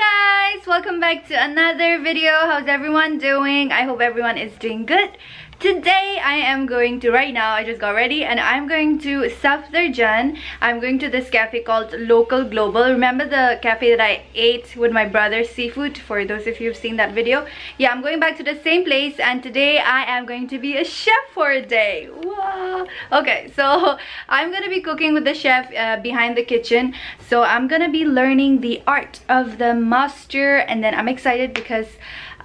guys welcome back to another video. How's everyone doing? I hope everyone is doing good today i am going to right now i just got ready and i'm going to safdarjung i'm going to this cafe called local global. Remember the cafe that i ate with my brother seafood? For those of you who've seen that video. Yeah i'm going back to the same place and today i am going to be a chef for a day. Wow okay so i'm gonna be cooking with the chef uh, behind the kitchen. So i'm gonna be learning the art of the master and then i'm excited because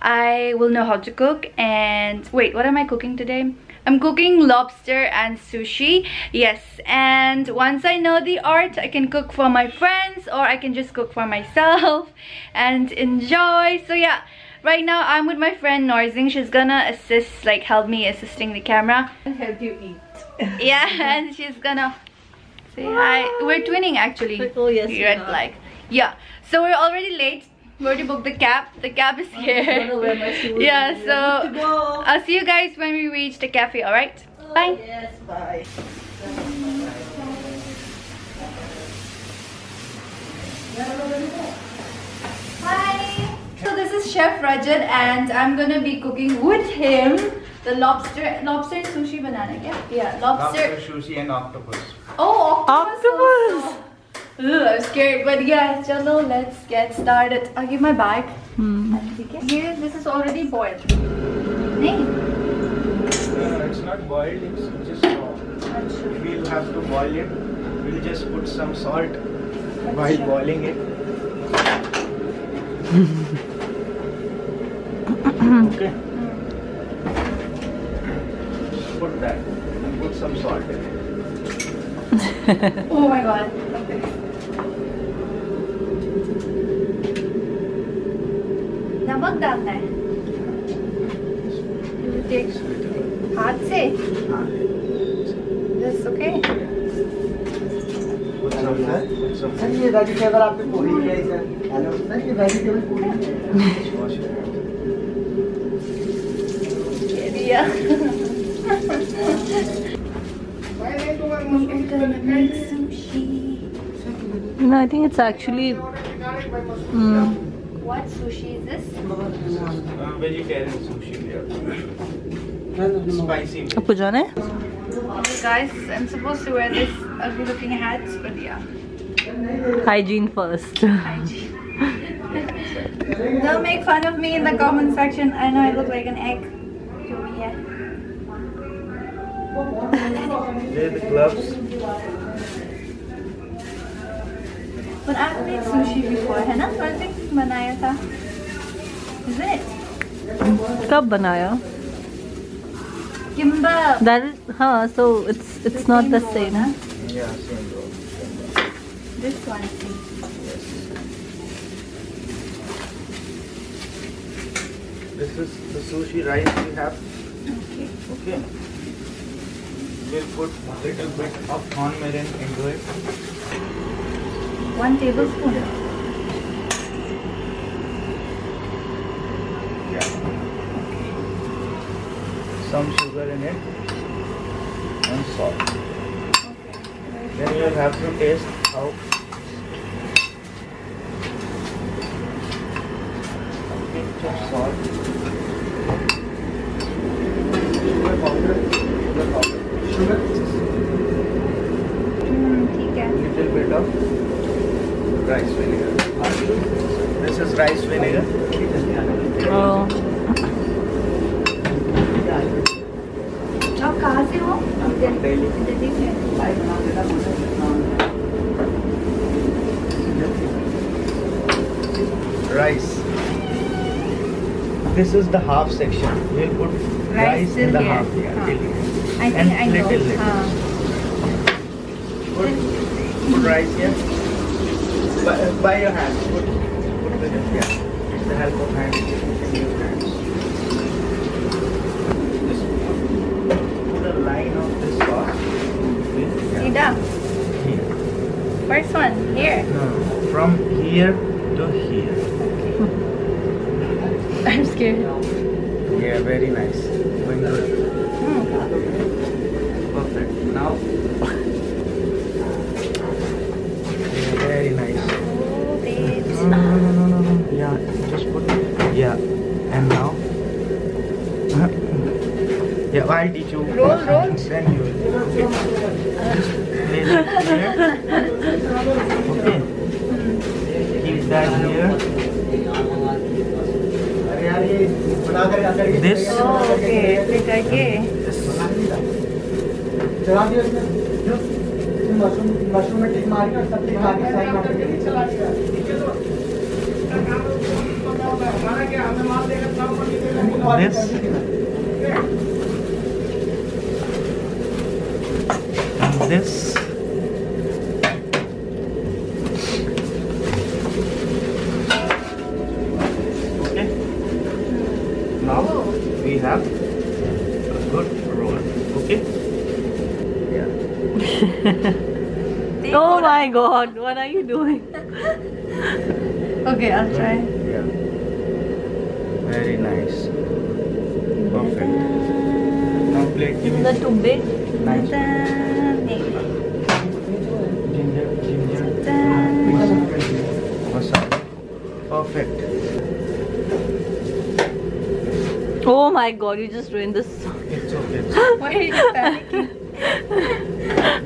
I will know how to cook and wait what am I cooking today? I'm cooking lobster and sushi yes and once I know the art I can cook for my friends or I can just cook for myself and enjoy. So yeah right now I'm with my friend Norzing. She's gonna assist like help me assisting the camera. And help you eat. Yeah and she's gonna say hi. We're twinning actually. Oh yes red black yeah so we're already late we already booked the cab. The cab is here. yeah, so I'll see you guys when we reach the cafe, alright? Oh, bye. Yes, bye. Hi. So this is Chef Rajat and I'm gonna be cooking with him the lobster lobster and sushi banana. Yeah, yeah, lobster. Lobster, sushi and octopus. Oh, octopus. Octopus. also. Ugh, I'm scared, but yeah, chalo, let's get started. I'll give my bag. Hmm. Here, this is already boiled. Nahi. Uh, it's not boiled, it's just raw. We'll have to boil it. We'll just put some salt while boiling it. okay. Put that and put some salt in it. Oh my god. नमक डालना है You take हाथ से This okay? Put some more. Put some sir ये vegetable आपने पूरी किया है सर हेलो सर ये वेजिटेबल पूरी more. Wash it. area. We're gonna make sushi. No, I think it's actually. Mm. What sushi is this? This is vegetarian sushi. Yeah. Spicy. Okay, guys, I'm supposed to wear this ugly looking hat, but yeah. Hygiene first. Hygiene. Don't make fun of me in the comment section. I know I look like an egg to me. Yeah. the gloves. But I've made sushi before, Hannah, बनाया था. कब बनाया Kimbap. that is हाँ so it's it's the not the same na? Yeah, same roll. This one. see. This is the sushi rice we have. Okay. Okay. We'll put a little bit of corn mirin into it. One tablespoon. Yeah. some sugar in it and salt. Then you have to taste how pinch of salt. Sugar powder. Sugar powder. Sugar. Hmm, Little bit of rice vinegar. This is rice vinegar. This is the half section. We'll put rice, till in the here. half. Yeah, Huh. here. I think And I know. little, little. हाँ. Put, put rice here. By, by your hand. Put, put with it. With the help of hands. You can use hands. Just put a line of this sauce. Ida, here. first one here. No, from here to here. I'm scared. Yeah, very nice. Going good. Hmm. Perfect. Now. Yeah, very nice. Oh, babes. No, no, no, no, no. Uh, just put. Yeah. And now. yeah, I'll teach you. Roll, roll. Then you. Just place this. Oh, okay. Flicker ये. Mushroom में tick मार के और सब टिक मार के sign मार के चला दिया ठीक है तो हमारा क्या हमें माल देगा तब पर निकलेगा this and this my god, what are you doing? Okay, I'll try. Yeah. Very nice. Perfect. Now plate give Is me that too big? nice ginger, ginger, dun. Perfect. Oh my god, you just ruined this. It's okay. It's Why are you panicking?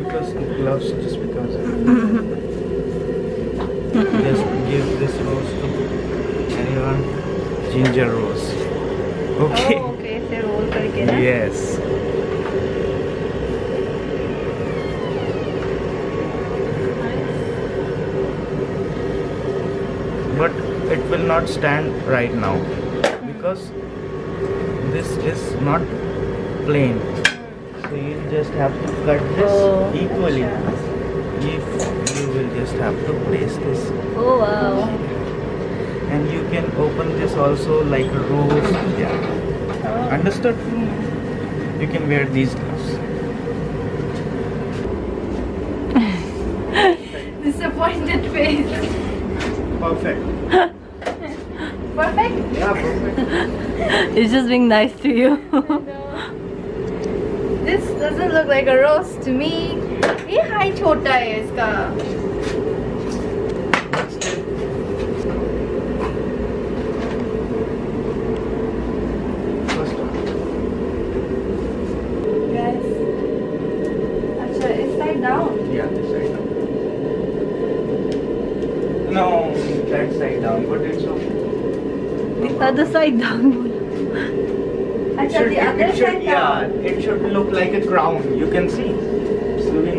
because of gloves, just because. just give this rose to anyone. Ginger rose. Okay. Oh, okay roll yes. But it will not stand right now because this is not plain. So you just have to cut this oh, equally. If you will just have to place this. Oh wow. And you can open this also like a rose. Yeah. Oh. Understood? You can wear these gloves. Disappointed face. Perfect. Perfect. Yeah, perfect. It's just being nice to you. This doesn't look like a rose to me. ये हाई छोटा है इसका. But still, first one. Guys. अच्छा इस side down. Yeah, this side down. No, that side down, but it's okay. the other side down. It अच्छा should, the it, other it should, side down. yeah, it should look like a crown. You can see.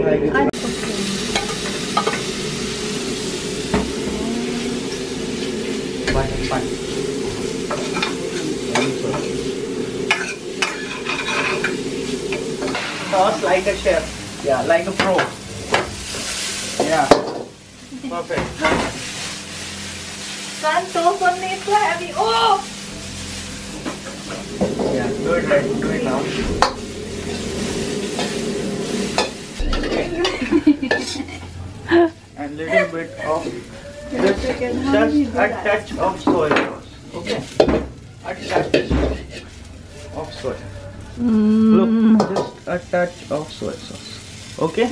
It's looking like a I- Fine, fine. Toss like a chef. Yeah, like a pro. Yeah. Perfect. Can't toss on me. It's heavy. Oh. Yeah, do it right. Do it now. and little bit of just, just a touch of soy sauce. Okay. A touch of soy. Mm. Look, just a touch of soy sauce. Okay?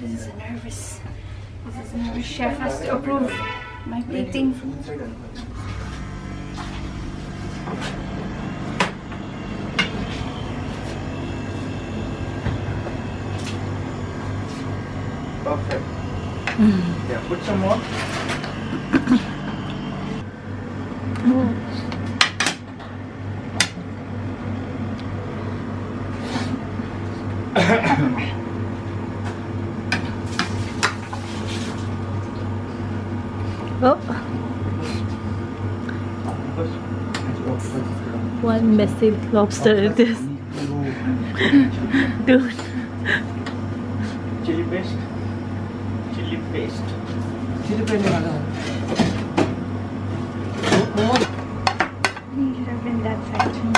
This is a nervous. This is a nervous chef has to approve my plating. Perfect. Mm. Yeah, put some more. Oh, what messy lobster it is. Dude. Chili paste. Chili paste. Chili paste. Should have that side.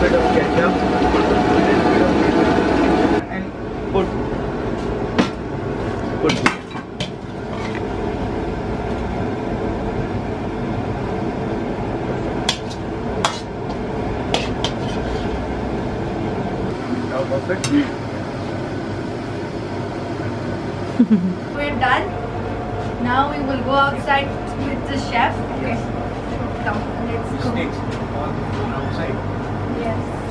bit of ketchup Now perfect. We're done. Now we will go outside with the chef. Okay. Come, let's go. Snakes outside. Yes.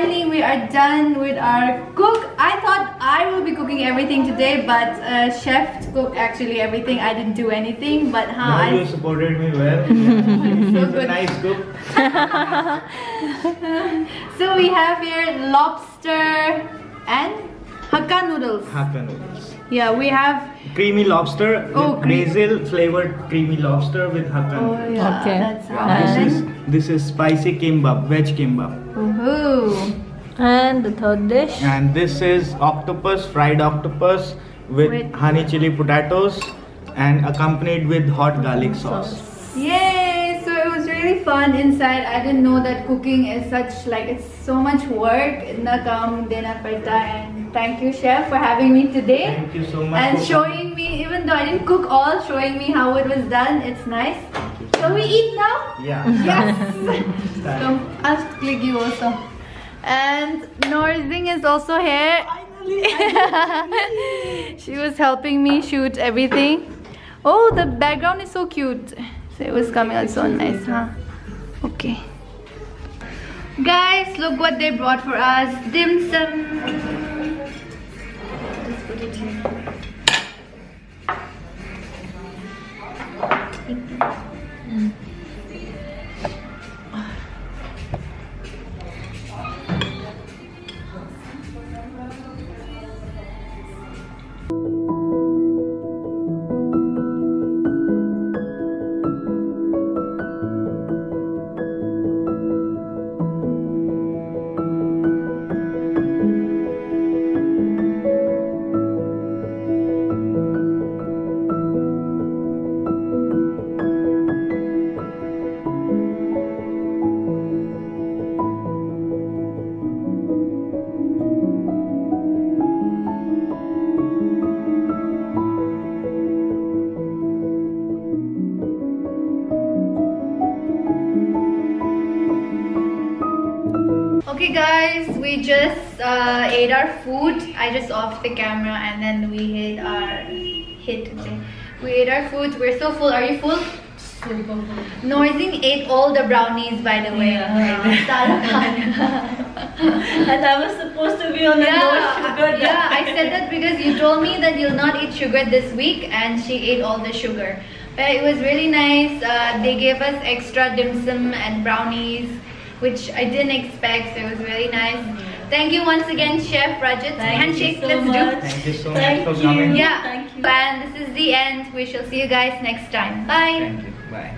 Finally we are done with our cook. I thought I will be cooking everything today, but uh, chef cooked actually everything. I didn't do anything, but how No, I you supported me well. so a nice cook. So we have here lobster and hakka noodles. Hakka noodles. Yeah, we have. Creamy lobster Oh, with cream- basil flavored creamy lobster with hakka Oh yeah, Okay. that's This is this is spicy kimbap, veg kimbap. Woohoo! And the third dish. And this is octopus, fried octopus with, With- honey chili potatoes and accompanied with hot garlic sauce. Yay! So it was really fun inside. I didn't know that cooking is such like it's so much work. Na kam dena padta and thank you chef for having me today. Thank you so much. And showing me, even though I didn't cook all, showing me how it was done. It's nice. Shall we eat now? Yeah. Yes! so I'll click you also. And Norzing is also here. Finally. She was helping me shoot everything. Oh, the background is so cute. So it was coming out so nice, huh? Okay. Guys, look what they brought for us. Dim sum. Just put Okay guys, we just uh, ate our food. I just off the camera and then we hit our hit. We ate our food. We're so full. Are you full? Norzing ate all the brownies by the way. And I was supposed to be on a yeah, no sugar yeah, I said that because you told me that you'll not eat sugar this week, and she ate all the sugar. But it was really nice. Uh, they gave us extra dim sum and brownies, which I didn't expect. So it was really nice. Thank you once again, Chef Rajat. Thank Handshake, you so let's much. Thank you so Thank much for you. coming. do. Yeah. Thank you. And this is the end. We shall see you guys next time. Bye. Thank you. Bye.